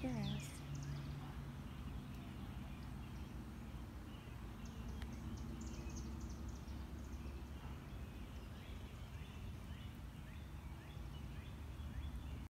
grass.